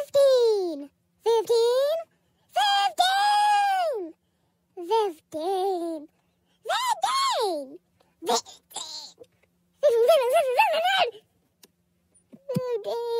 Fifteen. Fifteen. Fifteen. Fifteen. Fifteen. Fifteen. Fifteen. Fifteen.